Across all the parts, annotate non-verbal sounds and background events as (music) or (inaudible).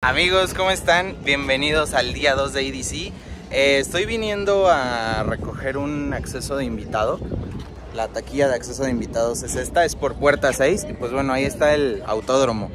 Amigos, ¿cómo están? Bienvenidos al día 2 de EDC. Eh, estoy viniendo a recoger un acceso de invitado. La taquilla de acceso de invitados es esta, es por puerta 6. Y pues bueno, ahí está el autódromo.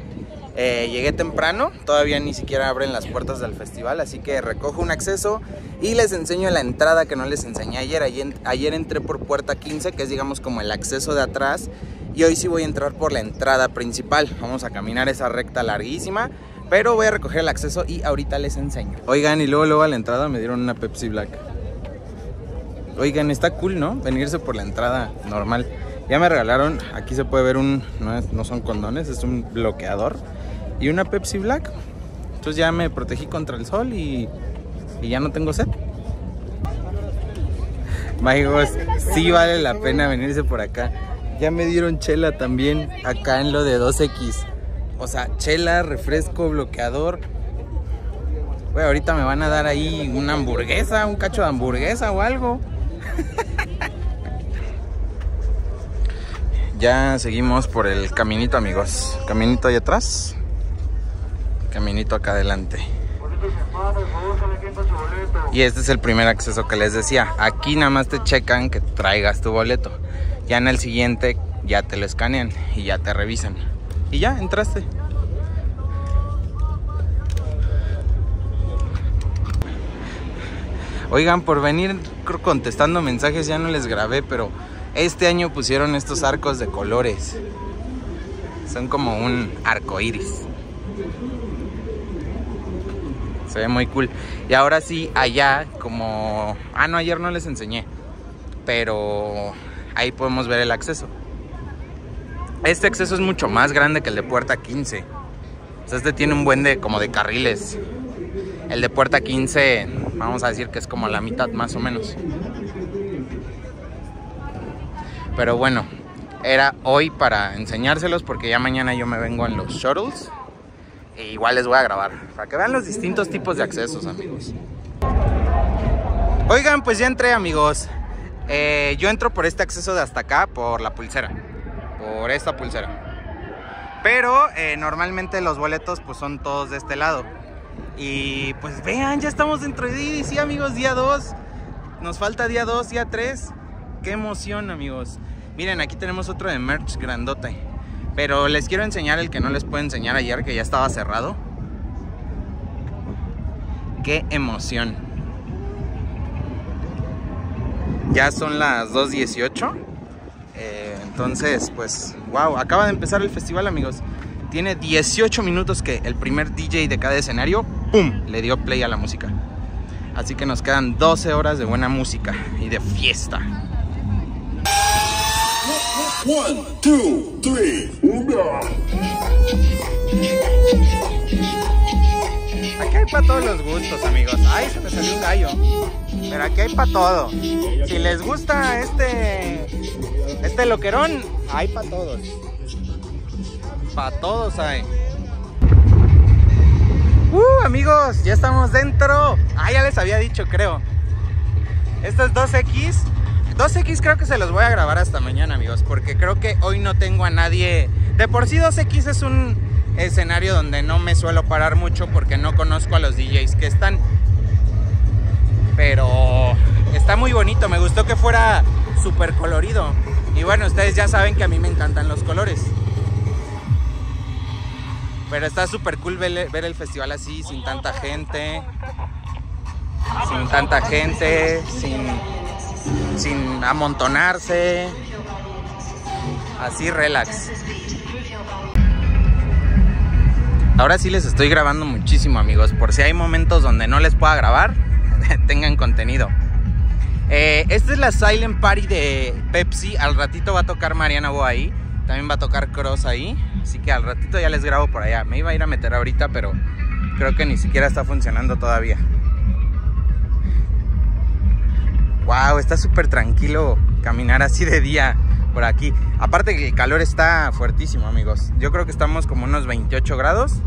Eh, llegué temprano, todavía ni siquiera abren las puertas del festival, así que recojo un acceso y les enseño la entrada que no les enseñé ayer. Ayer, ayer entré por puerta 15, que es digamos como el acceso de atrás. Y hoy sí voy a entrar por la entrada principal. Vamos a caminar esa recta larguísima. Pero voy a recoger el acceso y ahorita les enseño. Oigan, y luego, luego a la entrada me dieron una Pepsi Black. Oigan, está cool, ¿no? Venirse por la entrada normal. Ya me regalaron, aquí se puede ver un, no, no son condones, es un bloqueador. Y una Pepsi Black. Entonces ya me protegí contra el sol y, y ya no tengo sed. (laughs) Amigos, sí vale la pena venirse por acá. Ya me dieron chela también acá en lo de 2X. O sea, chela, refresco, bloqueador. Ahorita me van a dar ahí una hamburguesa, un cacho de hamburguesa o algo. (laughs) ya seguimos por el caminito, amigos. Caminito ahí atrás. Caminito acá adelante. Y este es el primer acceso que les decía. Aquí nada más te checan que traigas tu boleto. Ya en el siguiente ya te lo escanean y ya te revisan. Y ya, entraste. Oigan, por venir contestando mensajes ya no les grabé, pero este año pusieron estos arcos de colores. Son como un arco iris. Se ve muy cool. Y ahora sí, allá, como. Ah, no, ayer no les enseñé. Pero ahí podemos ver el acceso. Este acceso es mucho más grande que el de puerta 15. O sea, este tiene un buen de como de carriles. El de puerta 15, vamos a decir que es como la mitad más o menos. Pero bueno, era hoy para enseñárselos porque ya mañana yo me vengo en los shuttles. E igual les voy a grabar para que vean los distintos tipos de accesos, amigos. Oigan, pues ya entré, amigos. Eh, yo entro por este acceso de hasta acá, por la pulsera. Por esta pulsera. Pero eh, normalmente los boletos pues son todos de este lado. Y pues vean, ya estamos dentro de EDC, amigos, día 2. Nos falta día 2, día 3. Qué emoción, amigos. Miren, aquí tenemos otro de merch grandote. Pero les quiero enseñar el que no les puedo enseñar ayer, que ya estaba cerrado. Qué emoción. Ya son las 2.18. Eh, entonces, pues, wow, acaba de empezar el festival, amigos. Tiene 18 minutos que el primer DJ de cada escenario, ¡pum!, le dio play a la música. Así que nos quedan 12 horas de buena música y de fiesta. One, two, three, Aquí hay para todos los gustos, amigos. Ay, se me salió un gallo. Pero aquí hay para todo. Si les gusta este este loquerón, hay para todos. Para todos hay. Uh, amigos, ya estamos dentro. Ah, ya les había dicho, creo. Esto es 2X. 2X creo que se los voy a grabar hasta mañana, amigos, porque creo que hoy no tengo a nadie. De por sí 2X es un escenario donde no me suelo parar mucho porque no conozco a los DJs que están. Pero está muy bonito, me gustó que fuera súper colorido. Y bueno, ustedes ya saben que a mí me encantan los colores. Pero está súper cool ver, ver, el festival así, sin tanta gente. Sin tanta gente, sin, sin amontonarse. Así relax. Ahora sí les estoy grabando muchísimo amigos, por si hay momentos donde no les pueda grabar, (laughs) tengan contenido. Eh, esta es la Silent Party de Pepsi, al ratito va a tocar Mariana Boa ahí, también va a tocar Cross ahí, así que al ratito ya les grabo por allá. Me iba a ir a meter ahorita, pero creo que ni siquiera está funcionando todavía. Wow, está súper tranquilo caminar así de día por aquí. Aparte que el calor está fuertísimo, amigos. Yo creo que estamos como unos 28 grados.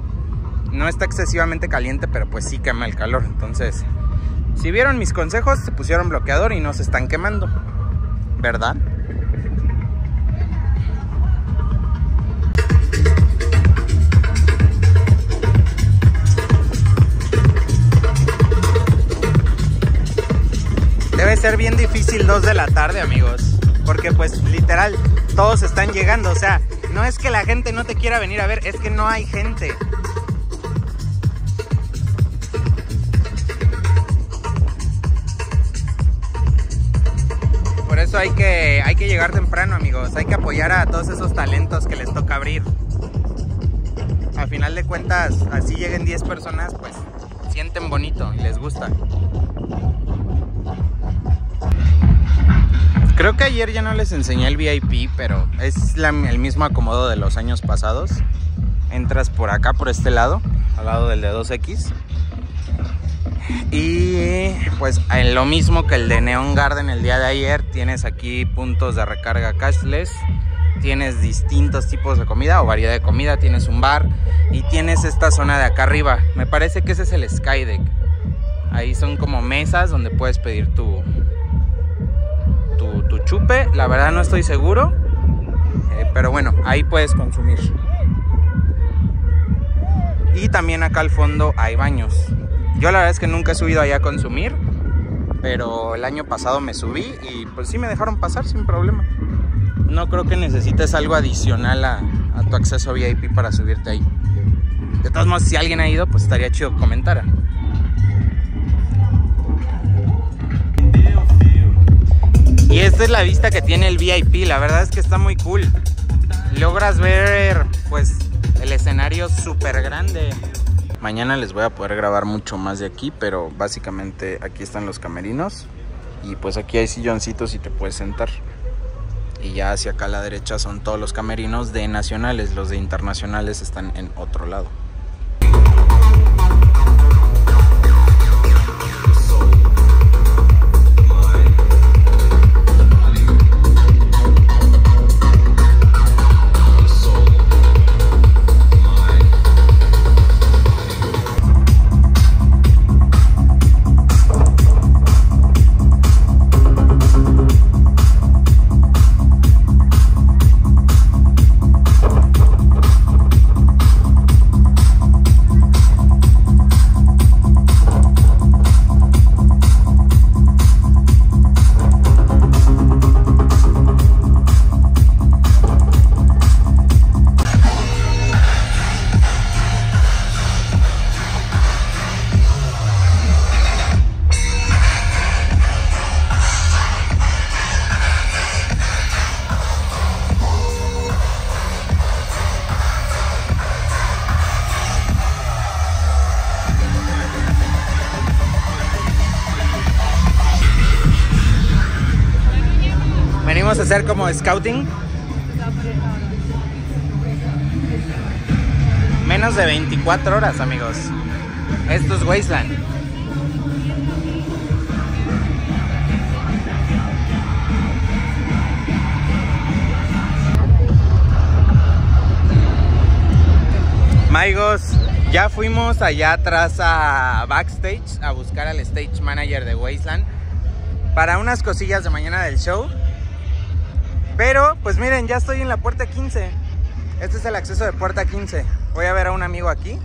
No está excesivamente caliente, pero pues sí quema el calor. Entonces, si vieron mis consejos, se pusieron bloqueador y no se están quemando. ¿Verdad? Debe ser bien difícil 2 de la tarde, amigos. Porque pues literal, todos están llegando. O sea, no es que la gente no te quiera venir a ver, es que no hay gente. Eso hay que, hay que llegar temprano, amigos. Hay que apoyar a todos esos talentos que les toca abrir. A final de cuentas, así lleguen 10 personas, pues sienten bonito y les gusta. Creo que ayer ya no les enseñé el VIP, pero es el mismo acomodo de los años pasados. Entras por acá, por este lado, al lado del de 2X. Y pues en lo mismo que el de Neon Garden el día de ayer, tienes aquí puntos de recarga cashless, tienes distintos tipos de comida o variedad de comida, tienes un bar y tienes esta zona de acá arriba. Me parece que ese es el Skydeck. Ahí son como mesas donde puedes pedir tu, tu, chupe. La verdad no estoy seguro, eh, pero bueno, ahí puedes consumir. Y también acá al fondo hay baños. Yo la verdad es que nunca he subido allá a consumir, pero el año pasado me subí y pues sí me dejaron pasar sin problema. No creo que necesites algo adicional a, tu acceso VIP para subirte ahí. De todos modos, si alguien ha ido, pues estaría chido que comentara. Y esta es la vista que tiene el VIP, la verdad es que está muy cool. Logras ver pues el escenario súper grande. Mañana les voy a poder grabar mucho más de aquí, pero básicamente aquí están los camerinos. Y pues aquí hay silloncitos y te puedes sentar. Y ya hacia acá a la derecha son todos los camerinos de nacionales, los de internacionales están en otro lado. Hacer como scouting. Menos de 24 horas, amigos. Esto es Wasteland. Maigos, ya fuimos allá atrás a backstage a buscar al stage manager de Wasteland para unas cosillas de mañana del show. Pero, pues miren, ya estoy en la puerta 15. Este es el acceso de puerta 15. Voy a ver a un amigo aquí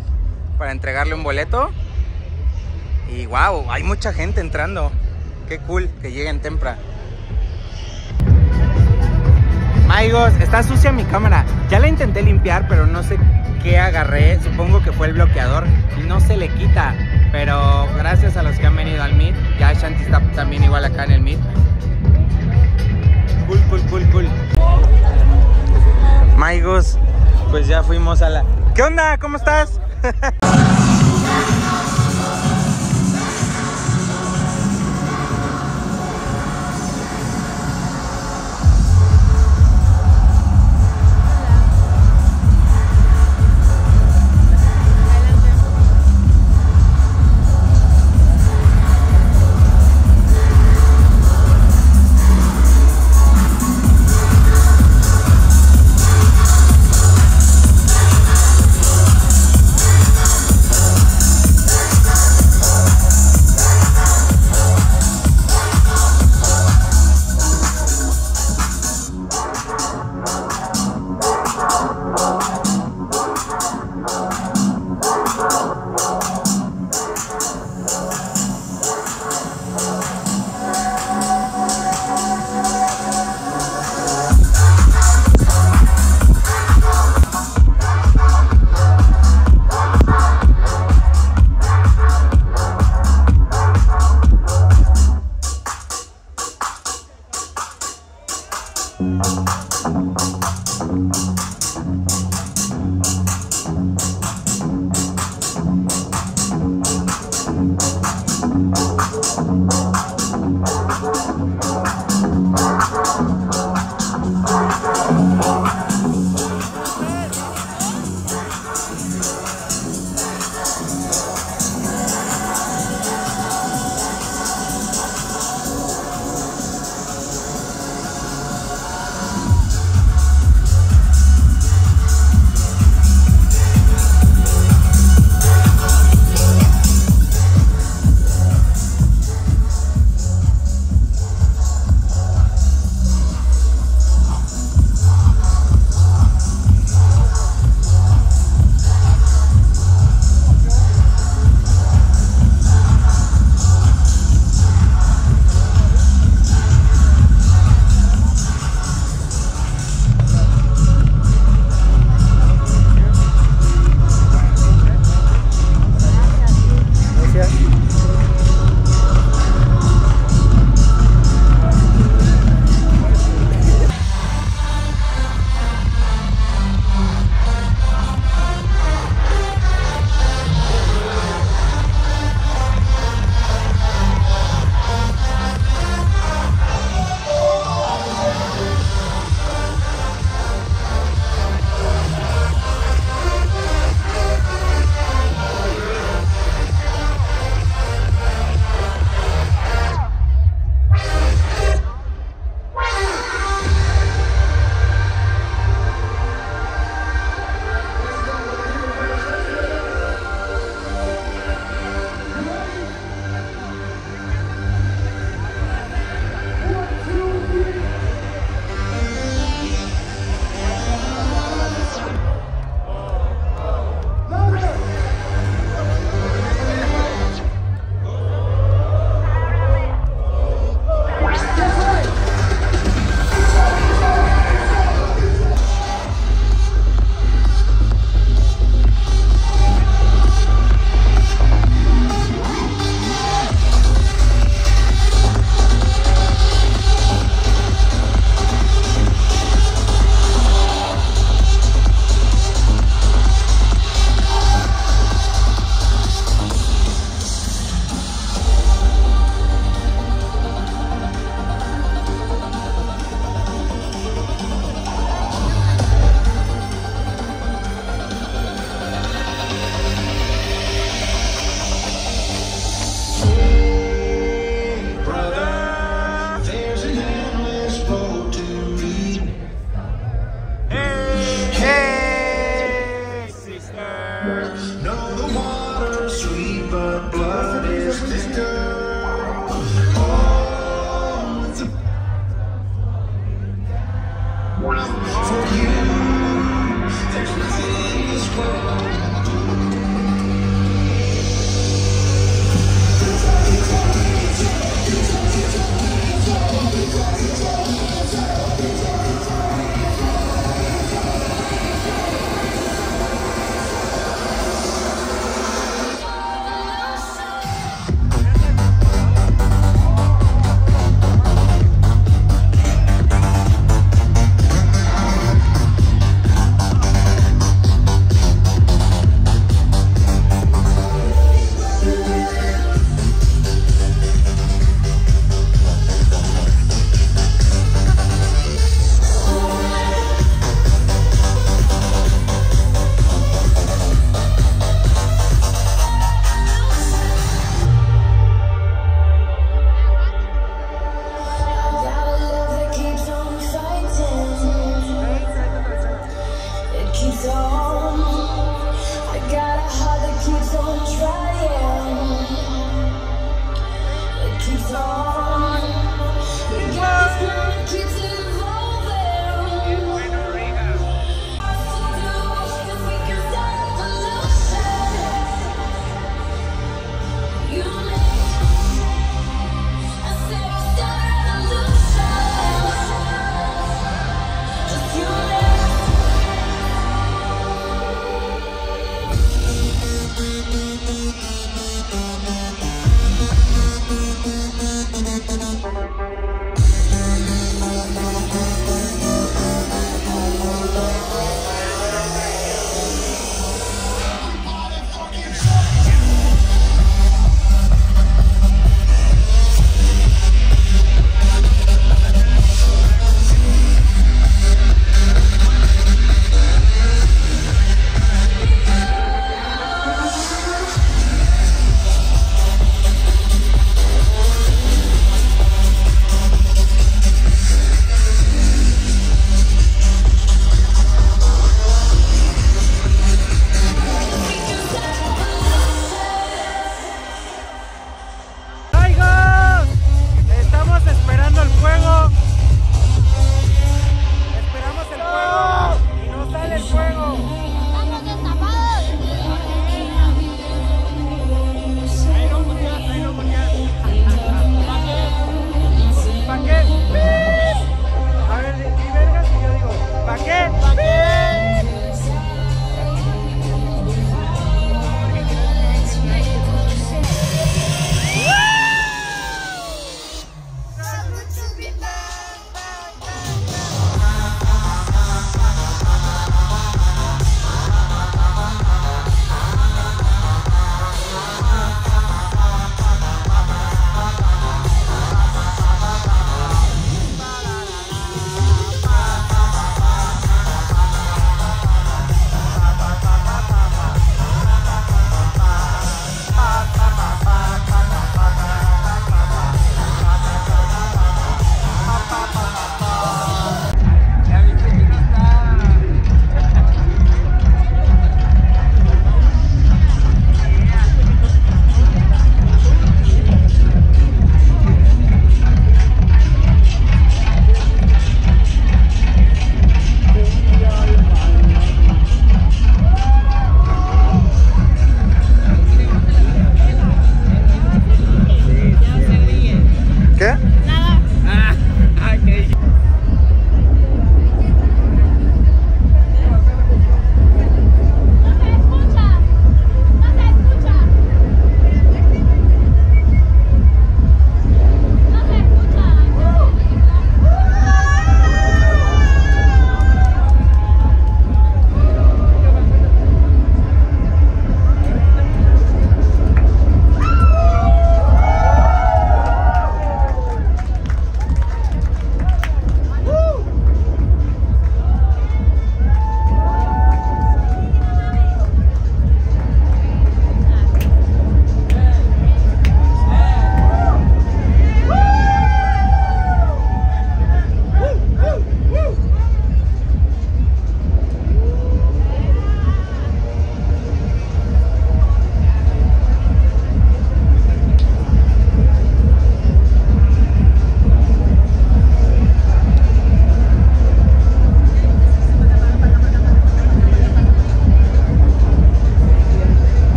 para entregarle un boleto. Y wow, hay mucha gente entrando. Qué cool que lleguen temprano. Maigos, está sucia mi cámara. Ya la intenté limpiar, pero no sé qué agarré. Supongo que fue el bloqueador y no se le quita. Pero gracias a los que han venido al Meet. Ya Shanti está también igual acá en el Meet. Cool, cool, cool, cool. Maigos, pues ya fuimos a la. ¿Qué onda? ¿Cómo estás? (laughs) Thank you.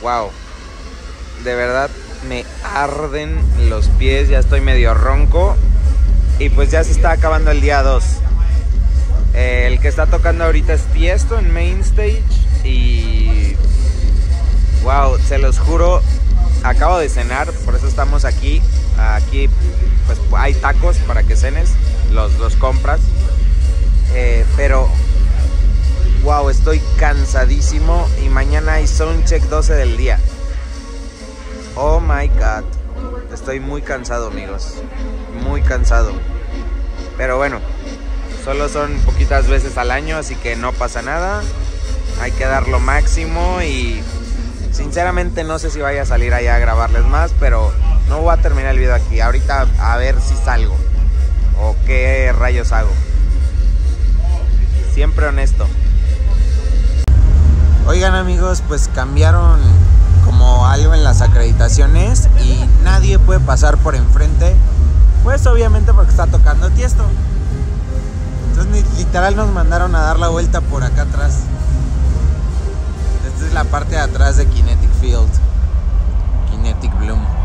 Wow. De verdad me arden los pies, ya estoy medio ronco. Y pues ya se está acabando el día 2. el que está tocando ahorita es Tiesto en Main Stage. Y. Wow, se los juro. Acabo de cenar, por eso estamos aquí. Aquí pues hay tacos para que cenes, los, los compras. Eh, pero wow, estoy cansadísimo y mañana hay soundcheck 12 del día. Oh my god. Estoy muy cansado, amigos. Muy cansado. Pero bueno, solo son poquitas veces al año, así que no pasa nada. Hay que dar lo máximo y sinceramente no sé si vaya a salir allá a grabarles más, pero no voy a terminar el video aquí. Ahorita a ver si salgo o qué rayos hago. Siempre honesto. Oigan amigos, pues cambiaron como algo en las acreditaciones y nadie puede pasar por enfrente. Pues obviamente porque está tocando tiesto. Entonces literal nos mandaron a dar la vuelta por acá atrás. Esta es la parte de atrás de Kinetic Field. Kinetic Bloom.